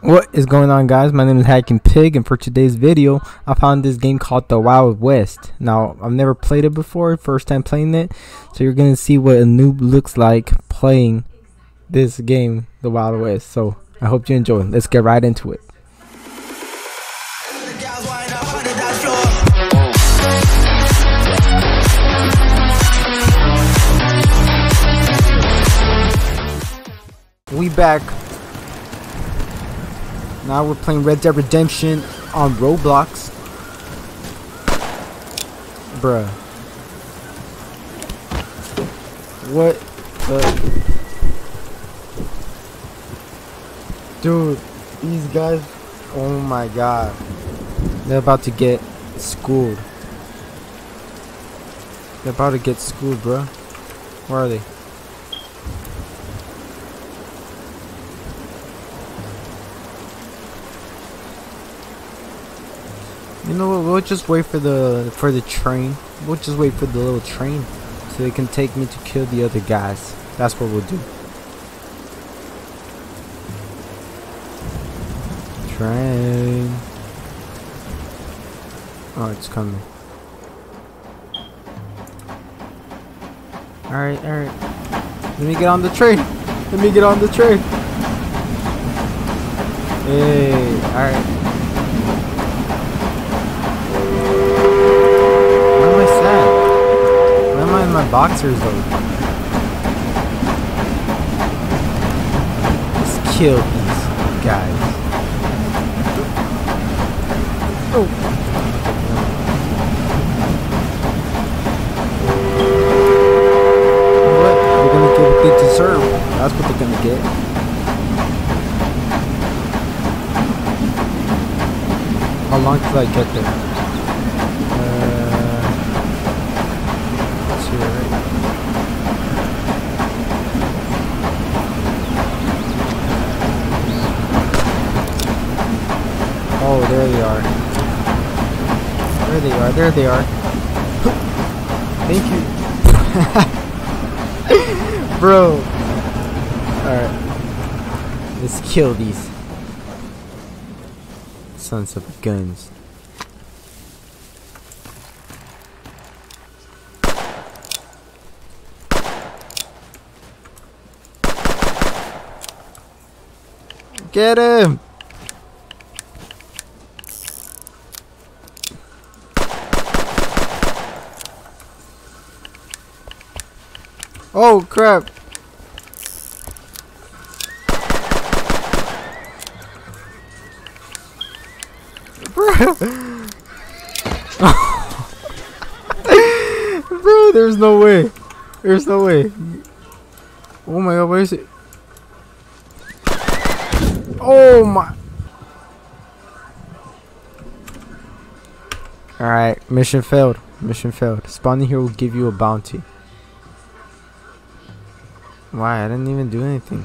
What is going on guys? My name is Hacking Pig and for today's video I found this game called The Wild West. Now I've never played it before, first time playing it. So you're gonna see what a noob looks like playing this game, The Wild West. So I hope you enjoy. Let's get right into it. We back now we're playing Red Dead Redemption on Roblox. Bruh. What the... Dude, these guys... Oh my god. They're about to get schooled. They're about to get schooled, bruh. Where are they? You know what? We'll just wait for the for the train. We'll just wait for the little train so they can take me to kill the other guys. That's what we'll do. Train. Oh, it's coming. Alright, alright. Let me get on the train. Let me get on the train. Hey, alright. my boxers though. Let's kill these guys. Oh. Deserve. That's what they're gonna get. How long till I get there? Oh, there they are. There they are, there they are. Thank you. Bro. Alright. Let's kill these. Sons of guns. Get him! Oh crap! Bro, there's no way. There's no way. Oh my god, where is it? Oh my. Alright, mission failed. Mission failed. Spawning here will give you a bounty. Why? I didn't even do anything.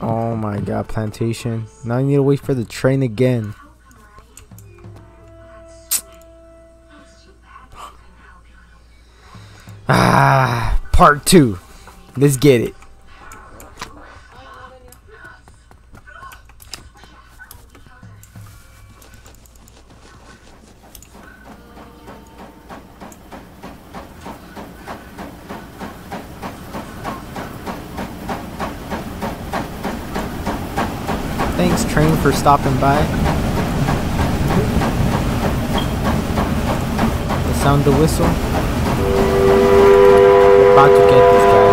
Oh my god, plantation. Now I need to wait for the train again. Ah, part two. Let's get it. For stopping by. The sound the whistle. We're about to get these guys.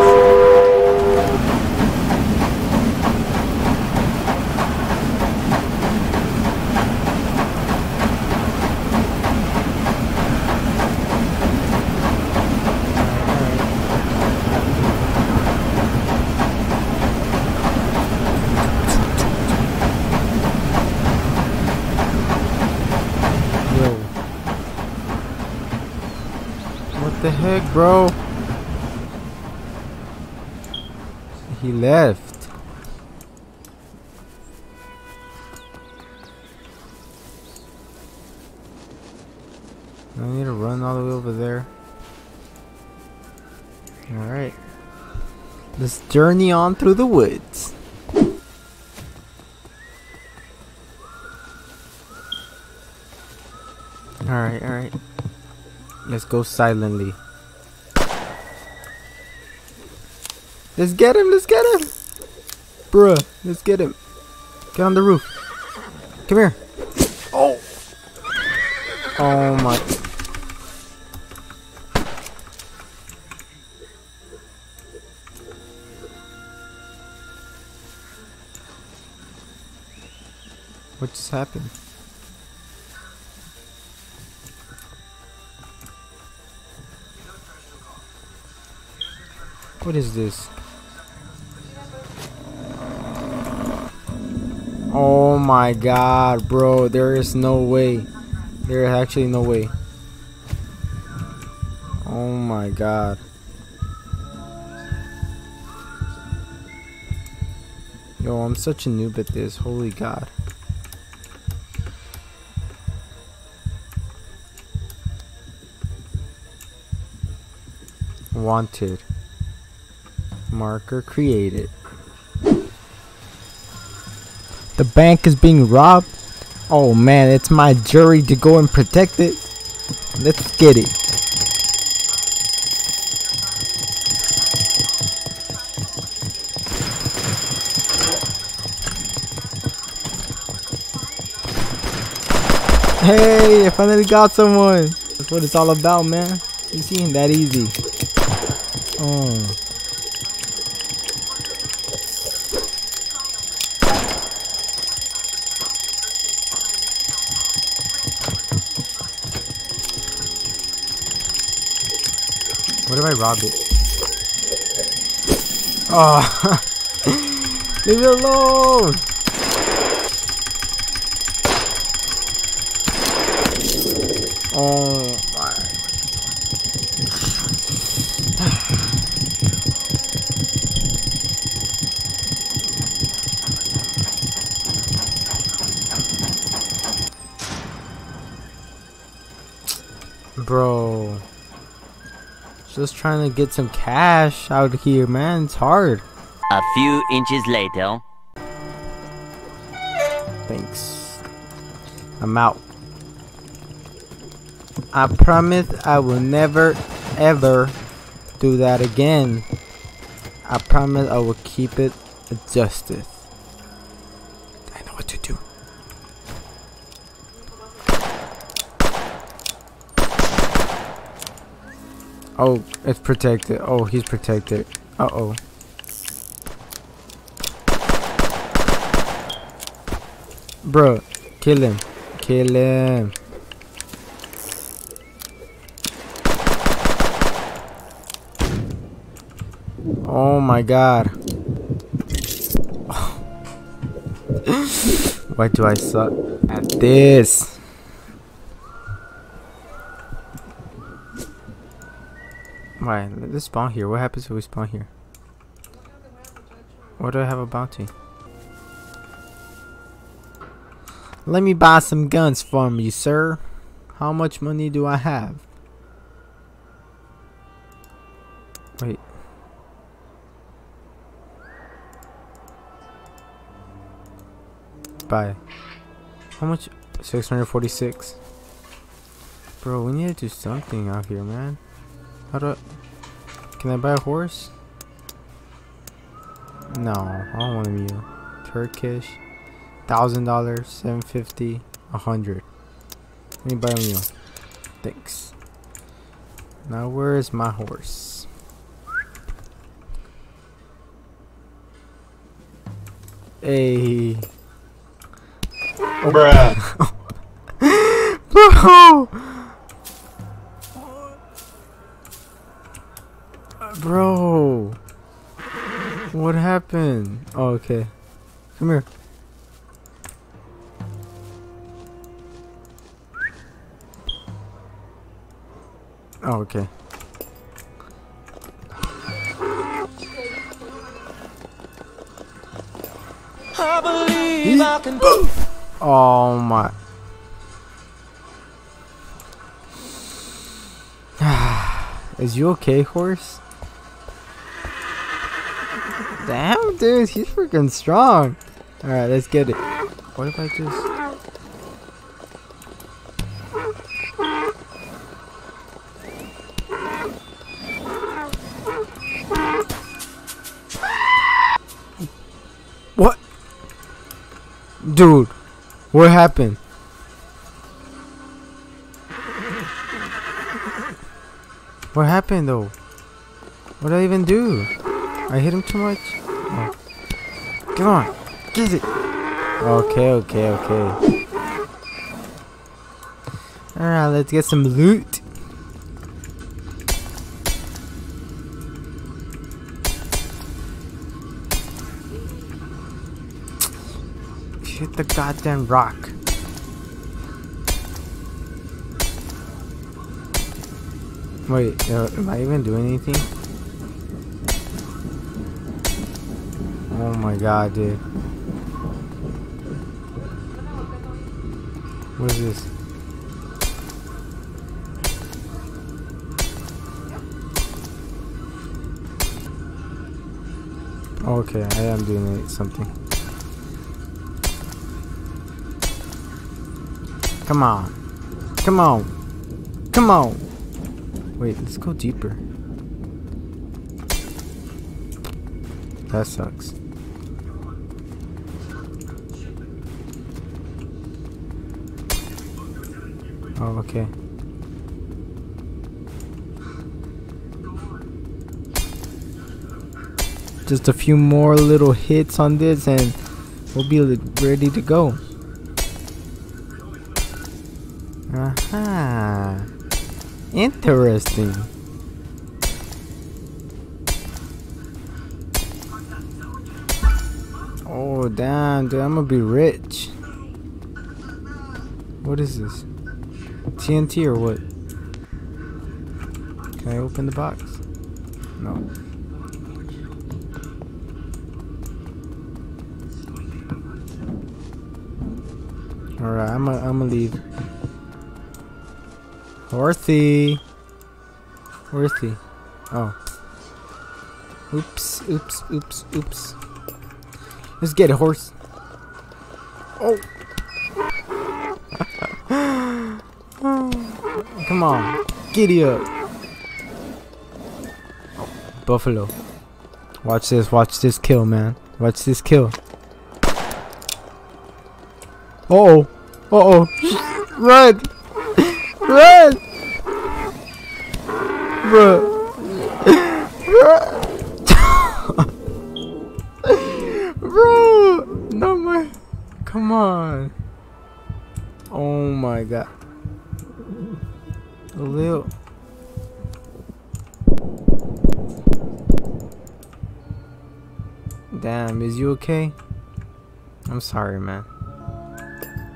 the heck, bro? He left. I need to run all the way over there. Alright. Let's journey on through the woods. Alright, alright. Let's go silently. Let's get him, let's get him! Bruh, let's get him. Get on the roof. Come here. Oh! Oh my. What just happened? What is this? Oh my god, bro. There is no way. There is actually no way. Oh my god. Yo, I'm such a noob at this. Holy god. Wanted. Marker created. The bank is being robbed. Oh man, it's my jury to go and protect it. Let's get it. Hey, I finally got someone. That's what it's all about, man. You see, that easy. Oh. What if I robbed it? Oh, leave it alone! Oh my. Bro. Just trying to get some cash out here, man. It's hard. A few inches later. Thanks. I'm out. I promise I will never, ever do that again. I promise I will keep it justice. Oh, it's protected. Oh, he's protected. Uh-oh. Bro, kill him. Kill him. Oh my god. Why do I suck at this? Why? Let's spawn here. What happens if we spawn here? Why do I have a bounty? Let me buy some guns from you, sir. How much money do I have? Wait. Buy. How much? 646. Bro, we need to do something out here, man. How do I... Can I buy a horse? No, I don't want to be a Turkish. Thousand dollars, seven fifty, a hundred. Let me buy a meal. Thanks. Now where is my horse? Hey. Bruh. Bro! Bro! Oh, okay. Come here. Oh, okay. I believe I can Oh my. Is you okay, horse? Damn, dude, he's freaking strong. All right, let's get it. What if I just? What? Dude, what happened? What happened though? What did I even do? I hit him too much? Oh. Come on, get it! Okay, okay, okay. Alright, let's get some loot. Hit the goddamn rock. Wait, uh, am I even doing anything? Oh my god, dude. What is this? Okay, I am doing something. Come on. Come on. Come on. Wait, let's go deeper. That sucks. Oh, okay. Just a few more little hits on this and we'll be ready to go. Aha. Interesting. Oh, damn, dude, I'm gonna be rich. What is this? TNT or what? Can I open the box? No. Alright, I'm gonna I'm gonna leave. Horsey. Where's? Oh. Oops, oops, oops, oops. Let's get a horse. Oh. Come on. Giddy up. Buffalo. Watch this, watch this kill, man. Watch this kill. Uh oh. Uh oh. Run! Run! Bro. Bro! No my. Come on. Oh my god. A. Damn, is you okay? I'm sorry, man.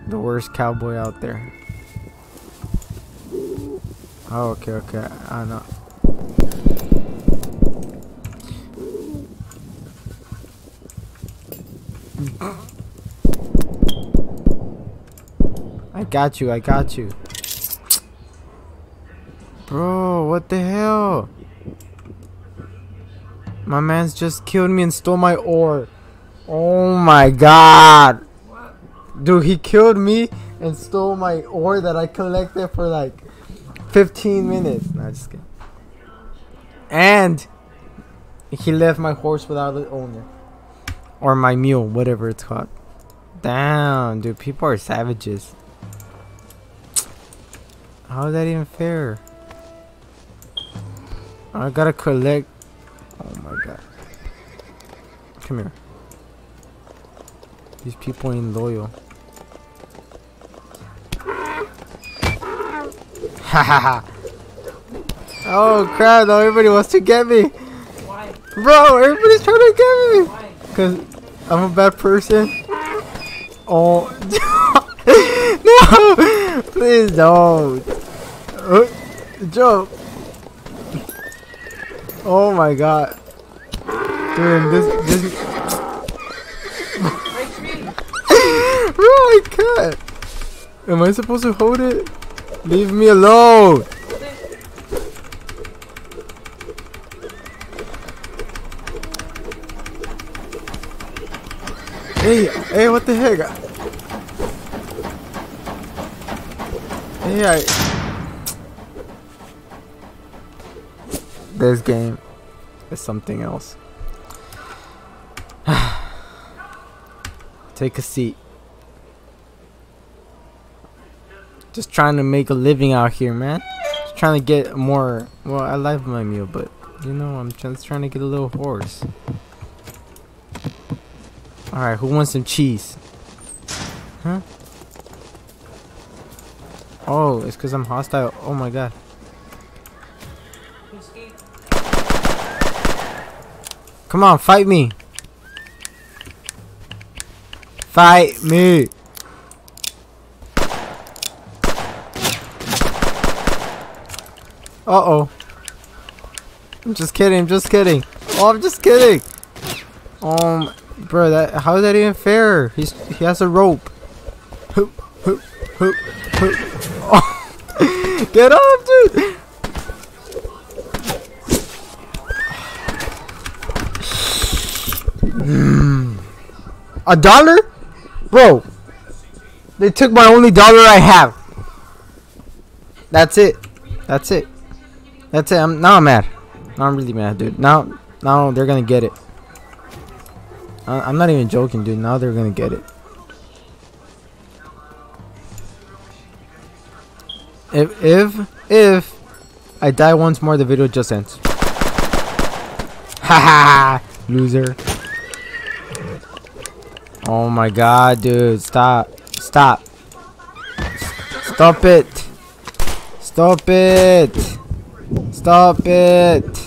The worst cowboy out there. Oh, okay, okay. I know. I got you, I got you. Bro, what the hell? My man's just killed me and stole my ore. Oh my god. Dude, he killed me and stole my ore that I collected for like 15 minutes. Nah, just kidding. And he left my horse without the owner. Or my mule, whatever it's called. Damn, dude, people are savages. How is that even fair? I gotta collect. Oh my god. Come here. These people ain't loyal. Hahaha. oh crap, everybody wants to get me. Why? Bro, everybody's trying to get me. Cause I'm a bad person. Oh no! Please don't. Uh, jump. Oh my god. Dude, this this! Bro, I can't. Am I supposed to hold it? Leave me alone. Hey, hey, what the heck? Hey, I... This game is something else. Take a seat. Just trying to make a living out here, man. Just trying to get more. Well, I like my meal, but you know, I'm just trying to get a little horse. Alright, who wants some cheese? Huh? Oh, it's because I'm hostile. Oh my god. Come on, fight me. Fight me. Uh-oh. I'm just kidding, I'm just kidding. Oh, I'm just kidding. Um, bro, that how is that even fair? He's he has a rope. Hoop, hoop, hoop, hoop. Oh. Get off, dude. A dollar? Bro, they took my only dollar I have. That's it. That's it. That's it. I'm now I'm mad. Now I'm really mad, dude. Now now they're gonna get it. I, I'm not even joking, dude. Now they're gonna get it. If if if I die once more, the video just ends. Ha ha, loser. Oh my god, dude. Stop. Stop. Stop it. Stop it. Stop it.